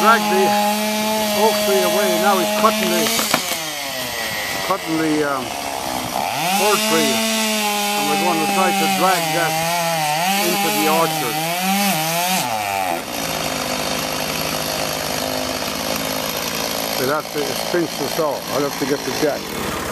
dragged the oak tree away. Now he's cutting the cutting the um, fir tree, and we're going to try to drag that into the orchard. And that's the, to pinched the saw. I'll have to get the jack.